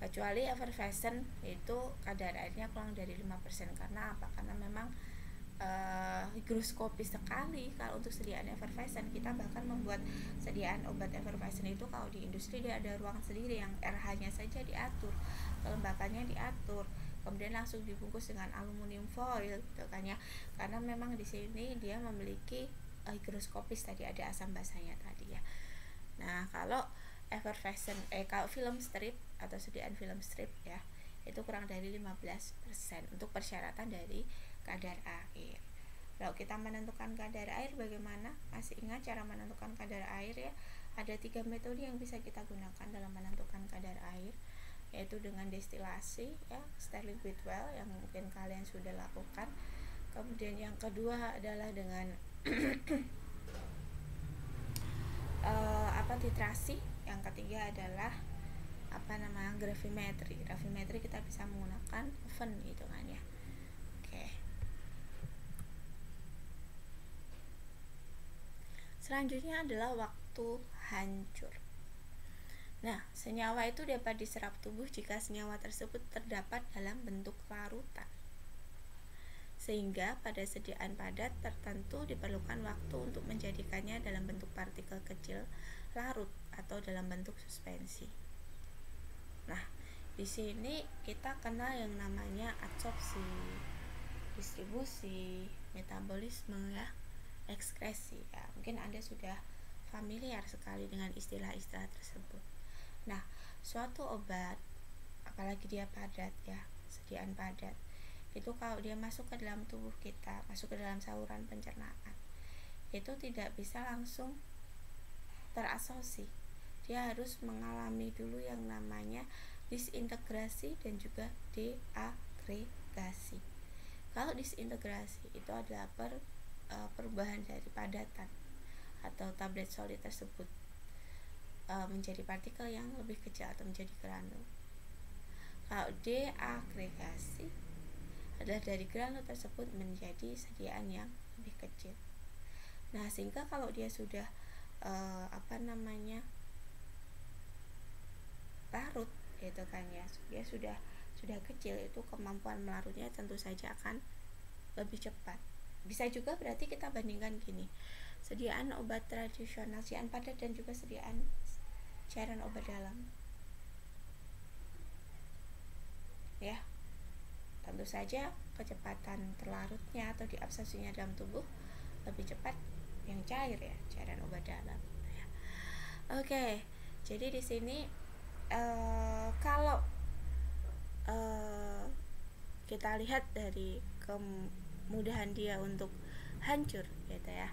kecuali effervescent itu kadar airnya kurang dari 5% karena apa? karena memang uh, higroskopis sekali. Kalau untuk sediaan effervescent kita bahkan membuat sediaan obat effervescent itu kalau di industri dia ada ruang sendiri yang RH nya saja diatur kelembapannya diatur. Kemudian langsung dibungkus dengan aluminium foil gitu kan ya. Karena memang di sini dia memiliki uh, higroskopis tadi ada asam basahnya tadi ya. Nah kalau effervescent eh kalau film strip atau sediaan film strip ya itu kurang dari 15% untuk persyaratan dari kadar air. Kalau kita menentukan kadar air bagaimana? Masih ingat cara menentukan kadar air ya? Ada tiga metode yang bisa kita gunakan dalam menentukan kadar air yaitu dengan destilasi ya Sterling Whitwell yang mungkin kalian sudah lakukan. Kemudian yang kedua adalah dengan uh, apa titrasi. Yang ketiga adalah apa namanya gravimetri gravimetri kita bisa menggunakan oven gitu kan ya oke selanjutnya adalah waktu hancur Nah, senyawa itu dapat diserap tubuh jika senyawa tersebut terdapat dalam bentuk larutan. Sehingga pada sediaan padat tertentu diperlukan waktu untuk menjadikannya dalam bentuk partikel kecil larut atau dalam bentuk suspensi. Nah, di sini kita kenal yang namanya absorpsi, distribusi, metabolisme ya, ekskresi ya. Mungkin Anda sudah familiar sekali dengan istilah-istilah tersebut. Nah, suatu obat apalagi dia padat ya, sediaan padat. Itu kalau dia masuk ke dalam tubuh kita, masuk ke dalam saluran pencernaan, itu tidak bisa langsung terasosiasi. Dia harus mengalami dulu yang namanya disintegrasi dan juga deagregasi. Kalau disintegrasi itu adalah per, e, perubahan dari padatan atau tablet solid tersebut uh, menjadi partikel yang lebih kecil atau menjadi granul. Kalau deagregasi adalah dari granul tersebut menjadi sediaan yang lebih kecil. Nah, sehingga kalau dia sudah uh, apa namanya larut gitu kan ya, dia sudah sudah kecil itu kemampuan melarutnya tentu saja akan lebih cepat. Bisa juga berarti kita bandingkan gini. Sediaan obat tradisional, sediaan padat dan juga sediaan cairan obat dalam ya tentu saja kecepatan terlarutnya atau diabsorpsinya dalam tubuh lebih cepat yang cair ya cairan obat dalam ya. oke jadi di sini uh, kalau uh, kita lihat dari kemudahan dia untuk hancur gitu ya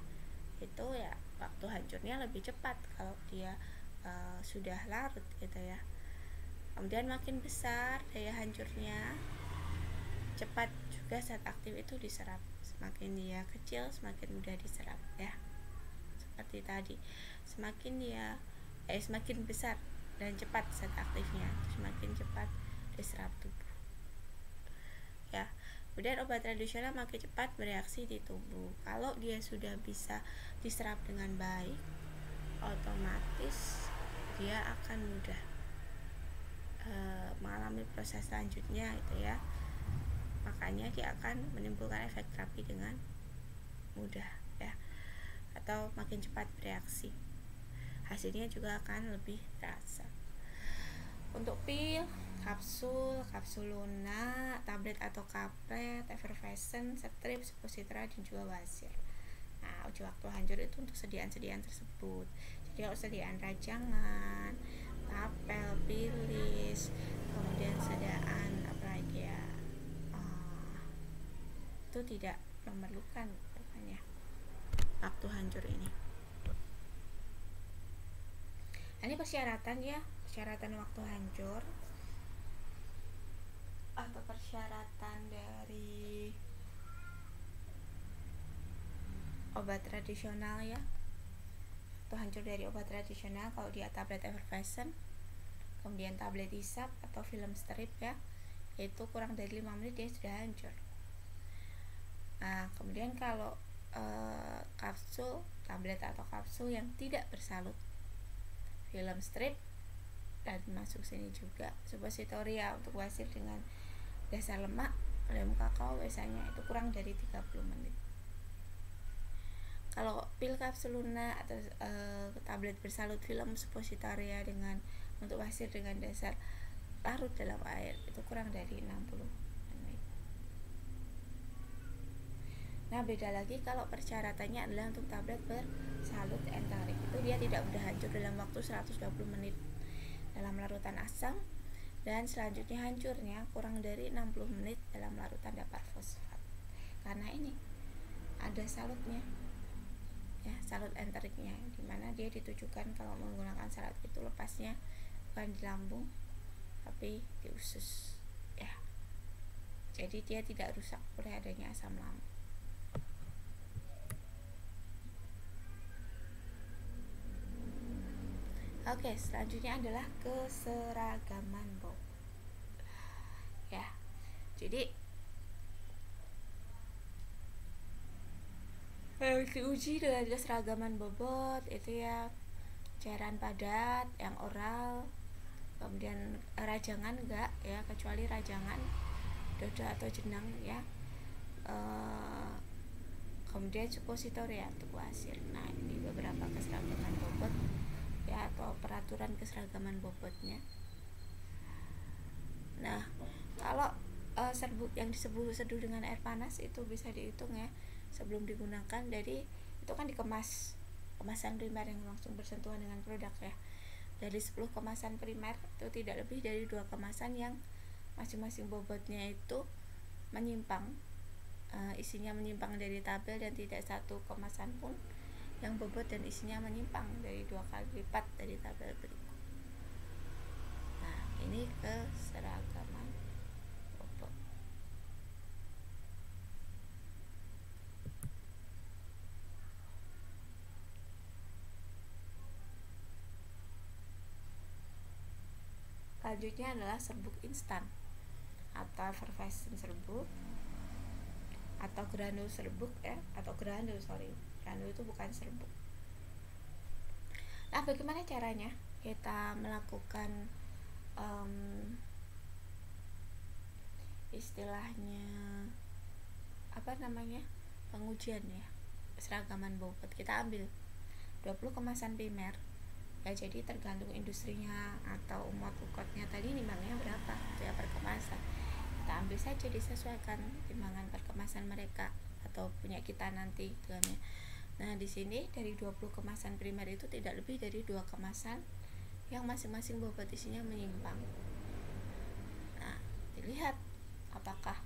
itu ya waktu hancurnya lebih cepat kalau dia uh, sudah larut gitu ya. Kemudian makin besar daya hancurnya cepat juga saat aktif itu diserap. Semakin dia kecil semakin mudah diserap ya. Seperti tadi semakin dia eh semakin besar dan cepat saat aktifnya semakin cepat diserap tubuh. Ya kemudian obat tradisional makin cepat bereaksi di tubuh. Kalau dia sudah bisa diserap dengan baik otomatis dia akan mudah e, mengalami proses selanjutnya itu ya. Makanya dia akan menimbulkan efek terapi dengan mudah ya. Atau makin cepat bereaksi hasilnya juga akan lebih terasa. Untuk pil kapsul, kapsul lunak, tablet atau kaplet, effervescent, strip, suppository dan juga wasir. Nah, uji waktu hancur itu untuk sediaan-sediaan tersebut. Jadi kalau sediaan rajangan tapel pilis kemudian sedaan apa lagi ya uh, itu tidak memerlukan ya waktu hancur ini ini persyaratan ya persyaratan waktu hancur. Atau persyaratan dari obat tradisional ya? Atau hancur dari obat tradisional kalau dia tablet effervescent kemudian tablet isap atau film strip ya itu kurang dari 5 menit dia sudah hancur. Nah kemudian kalau e, kapsul tablet atau kapsul yang tidak bersalut film strip dan masuk sini juga. Suppositoria untuk wasir dengan dasar lemak lem kakao biasanya itu kurang dari 30 menit. Kalau pil kapsuluna atau e, tablet bersalut film suppositoria dengan untuk wasir dengan dasar larut dalam air itu kurang dari 60 menit nah beda lagi kalau persyaratannya adalah untuk tablet bersalut enterik itu dia tidak mudah hancur dalam waktu 120 menit dalam larutan asam. Dan selanjutnya hancurnya kurang dari 60 menit dalam larutan dapar fosfat. Karena ini ada salutnya. Ya salut enteriknya di mana dia ditujukan kalau menggunakan salat itu lepasnya bukan di lambung tapi di usus. Ya. Jadi dia tidak rusak oleh adanya asam lambung Oke, selanjutnya adalah keseragaman Bob. Ya, jadi diuji dengan keseragaman bobot itu ya cairan padat yang oral kemudian rajangan enggak ya kecuali rajangan dodo atau jenang ya e, kemudian supositor ya untuk wasir nah ini beberapa keseragaman bobot ya atau peraturan keseragaman bobotnya. Nah kalau e, serbuk yang disebut seduh dengan air panas itu bisa dihitung ya sebelum digunakan. Dari itu kan dikemas kemasan primer yang langsung bersentuhan dengan produk ya. Dari 10 kemasan primer itu tidak lebih dari dua kemasan yang masing-masing bobotnya itu menyimpang. Uh, isinya menyimpang dari tabel dan tidak satu kemasan pun yang bobot dan isinya menyimpang dari dua kali lipat dari tabel berikut. Nah ini keseragaman selanjutnya adalah serbuk instan atau effervescent serbuk atau granul serbuk ya atau granul sorry granul itu bukan serbuk nah bagaimana caranya kita melakukan um, istilahnya apa namanya pengujian ya seragaman bobot? Kita ambil 20 kemasan primer ya jadi tergantung industrinya atau umot ukotnya tadi nimbangnya berapa ya perkemasan. Kita ambil saja disesuaikan timbangan perkemasan mereka atau punya kita nanti gitu kan ya nah di sini dari 20 kemasan primer itu tidak lebih dari dua kemasan yang masing-masing bobot isinya menyimpang. Nah dilihat apakah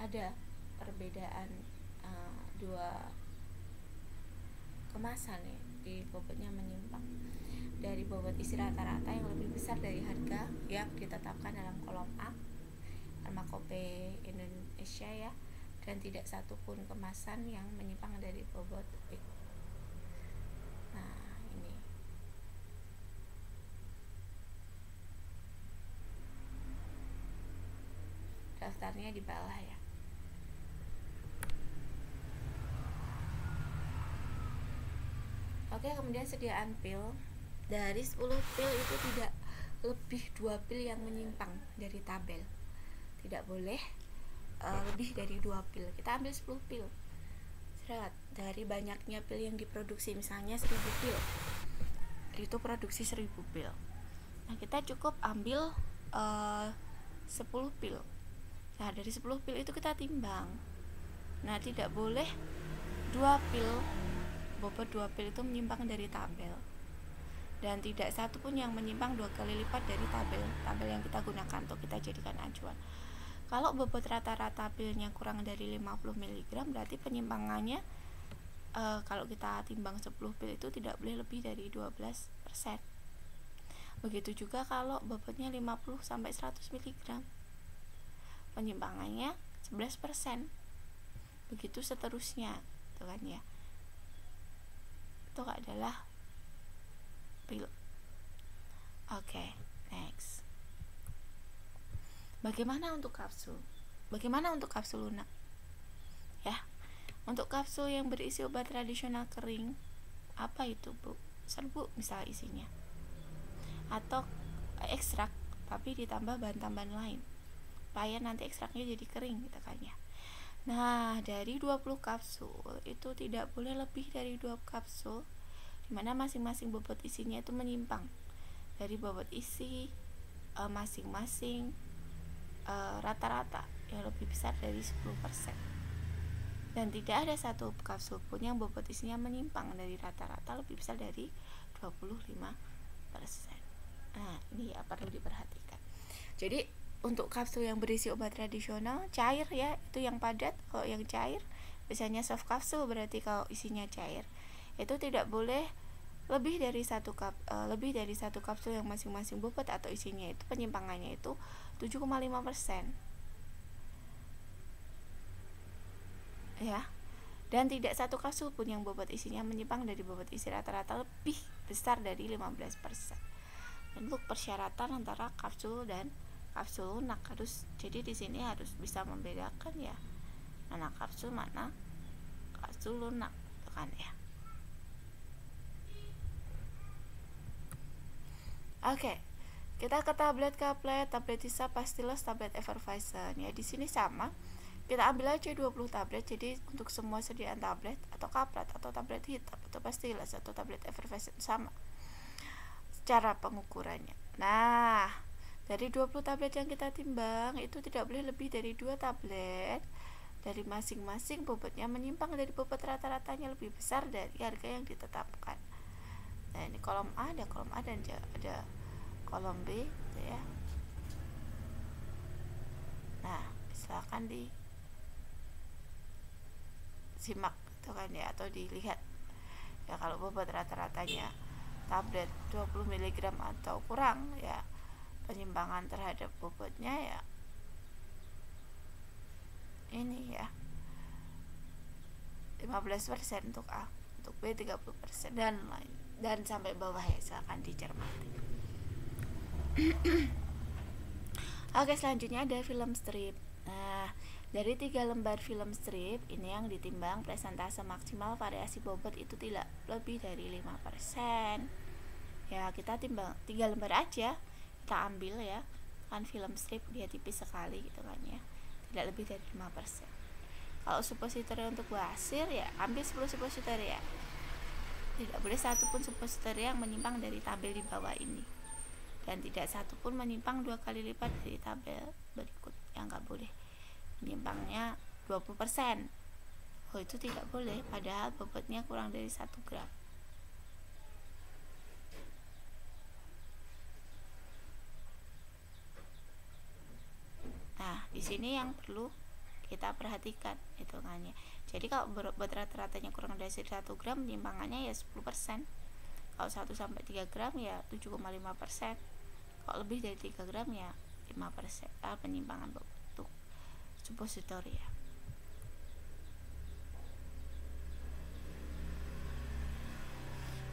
ada perbedaan uh, dua kemasan ya di bobotnya menyimpang. Dari bobot isi rata-rata yang lebih besar dari harga yang ditetapkan dalam kolom A farmakope Indonesia ya dan tidak satupun kemasan yang menyimpang dari bobot B. Nah, ini. Daftarnya di bawah ya. Oke, kemudian sediaan pil dari 10 pil itu tidak lebih dua pil yang menyimpang dari tabel tidak boleh uh, lebih dari dua pil. Kita ambil 10 pil. Serat. dari banyaknya pil yang diproduksi misalnya 1000 pil. Itu produksi 1000 pil. Nah kita cukup ambil uh, 10 pil. Nah dari 10 pil itu kita timbang. Nah tidak boleh dua pil bobot dua pil itu menyimpang dari tabel. Dan tidak satu pun yang menyimpang dua kali lipat dari tabel tabel yang kita gunakan untuk kita jadikan acuan kalau bobot rata-rata pilnya kurang dari 50 mg berarti penyimpangannya e, kalau kita timbang 10 pil itu tidak boleh lebih dari 12% begitu juga kalau bobotnya 50 sampai 100 mg penyimpangannya 11% begitu seterusnya itu kan ya. Itu adalah pil. Oke okay, next bagaimana untuk kapsul? Bagaimana untuk kapsul lunak? Ya untuk kapsul yang berisi obat tradisional kering apa itu bu? Serbu misalnya isinya. Atau ekstrak tapi ditambah bahan tambahan lain. Supaya nanti ekstraknya jadi kering gitu kan ya. Nah dari 20 kapsul itu tidak boleh lebih dari 2 kapsul di mana masing-masing bobot isinya itu menyimpang. Dari bobot isi eh, masing-masing uh, rata-rata yang lebih besar dari 10% dan tidak ada satu kapsul pun yang bobot isinya menyimpang dari rata-rata lebih besar dari 25% nah ini ya perlu diperhatikan. Jadi untuk kapsul yang berisi obat tradisional cair ya itu yang padat. Kalau yang cair biasanya soft kapsul berarti kalau isinya cair itu tidak boleh lebih dari satu kap uh, lebih dari satu kapsul yang masing-masing bobot atau isinya itu penyimpangannya itu 7,5 persen ya dan tidak satu kapsul pun yang bobot isinya menyimpang dari bobot isi rata-rata lebih besar dari 15 persen untuk persyaratan antara kapsul dan kapsul lunak harus jadi di sini harus bisa membedakan ya mana kapsul mana kapsul lunak kan ya Oke. Okay. Kita ke tablet kaplet, tablet Tisa Pastilles, tablet Evervision. Ya, di sini sama. Kita ambil aja 20 tablet. Jadi untuk semua sediaan tablet atau kaplet atau tablet hitam atau Pastilles atau tablet Evervision sama. Cara pengukurannya. Nah, dari 20 tablet yang kita timbang itu tidak boleh lebih dari dua tablet dari masing-masing bobotnya menyimpang dari bobot rata-ratanya lebih besar dari harga yang ditetapkan nah ini kolom A ada kolom A dan ada kolom B gitu ya. Nah silakan di simak gitu kan ya atau dilihat. Ya kalau bobot rata-ratanya tablet 20 mg atau kurang ya penyimpangan terhadap bobotnya ya ini ya 15% untuk A untuk B 30% dan lain dan sampai bawah ya silahkan dicermati oke selanjutnya ada film strip. Nah dari tiga lembar film strip ini yang ditimbang presentase maksimal variasi bobot itu tidak lebih dari 5% ya kita timbang tiga lembar aja kita ambil ya. Kan film strip dia tipis sekali gitu kan ya. Tidak lebih dari 5% kalau suppositor untuk wasir ya ambil 10 suppositor ya. Tidak boleh satupun suppositor yang menyimpang dari tabel di bawah ini dan tidak satupun menyimpang dua kali lipat dari tabel berikut yang nggak boleh. Menyimpangnya 20% oh itu tidak boleh padahal bobotnya kurang dari 1 gram. Nah di sini yang perlu kita perhatikan hitungannya. Jadi kalau berat rata-ratanya kurang dari 1 gram penyimpangannya ya 10% kalau 1 sampai 3 gram ya 7,5% kalau lebih dari 3 gram ya? 5% ah, penyimpangan bentuk ya.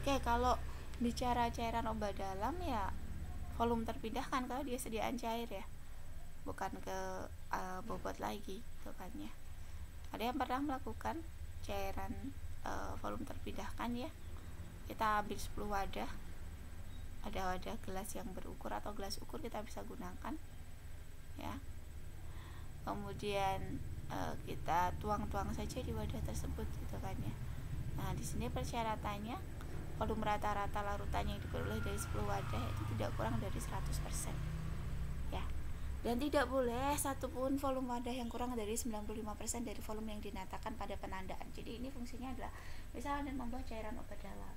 Oke, kalau bicara cairan obat dalam ya volume terpindahkan kalau dia sediaan cair ya. Bukan ke uh, bobot lagi, tuh kan ya. Ada yang pernah melakukan cairan e, volume terpindahkan ya? Kita ambil 10 wadah ada wadah gelas yang berukur atau gelas ukur kita bisa gunakan ya. Kemudian e, kita tuang-tuang saja di wadah tersebut gitu kan ya. Nah di sini persyaratannya volume rata-rata larutan yang diperoleh dari 10 wadah itu tidak kurang dari 100% dan tidak boleh satupun volume wadah yang kurang dari 95% dari volume yang dinatakan pada penandaan. Jadi ini fungsinya adalah misalnya membuat cairan obat dalam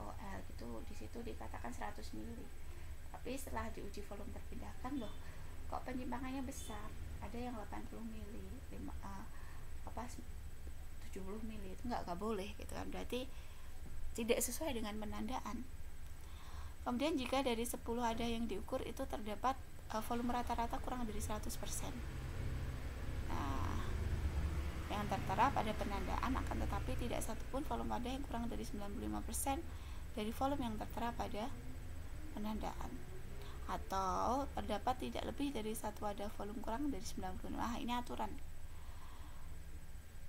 KOL gitu. Di situ dikatakan 100 mili. Tapi setelah diuji volume terpindahkan loh kok penyimpangannya besar? Ada yang 80 mili 5, uh, apa 70 mili. Itu nggak nggak boleh gitu kan. Berarti tidak sesuai dengan penandaan. Kemudian jika dari 10 ada yang diukur itu terdapat uh, volume rata-rata kurang dari 100% nah yang tertera pada penandaan akan tetapi tidak satupun volume wadah yang kurang dari 95% dari volume yang tertera pada penandaan. Atau terdapat tidak lebih dari satu wadah volume kurang dari 90 nah ini aturan.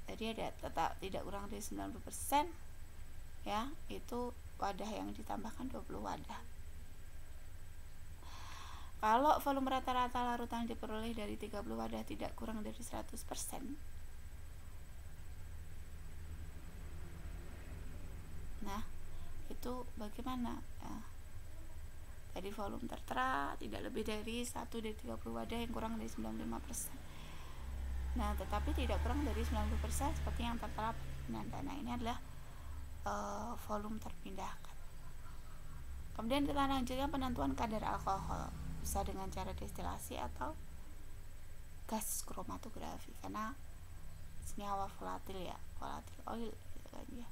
Jadi ada tetap tidak kurang dari 90% ya itu wadah yang ditambahkan 20 wadah. Kalau volume rata-rata larutan diperoleh dari 30 wadah tidak kurang dari 100% nah itu bagaimana? Ya. jadi volume tertera tidak lebih dari 1 dari 30 wadah yang kurang dari 95% nah tetapi tidak kurang dari 90% seperti yang tertera. Penanda nah ini adalah uh, volume terpindahkan. Kemudian kita lanjutkan penentuan kadar alkohol bisa dengan cara destilasi atau gas kromatografi karena senyawa volatil ya volatil oil gitu kan ya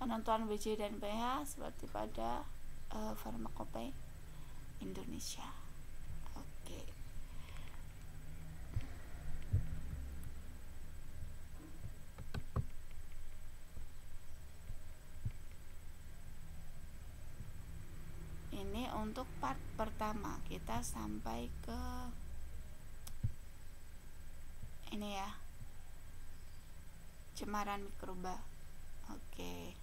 penentuan BJ dan pH seperti pada uh, farmakope Indonesia. Oke. Ini untuk part pertama. Kita sampai ke ini ya. Cemaran mikroba. Oke